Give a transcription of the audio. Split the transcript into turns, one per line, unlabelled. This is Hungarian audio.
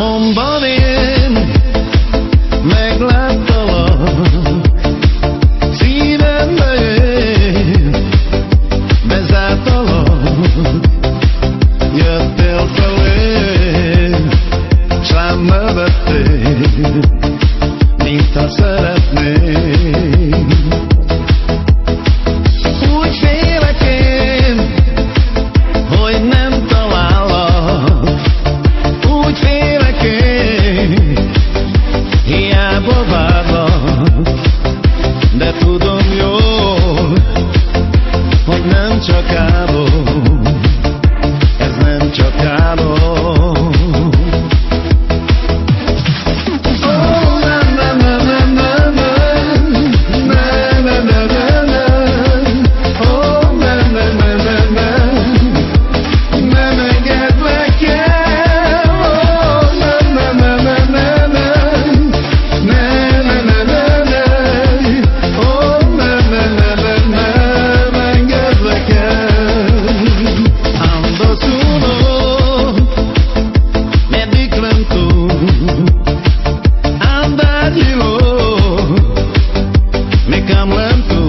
Álmomban én megláttalak Szívembe én bezártalak. Jöttél felém S rám nevettél Mint ha szeretnél hiába várlak, de tudom jó, hogy nem csak álom, ez nem csak álom. come learn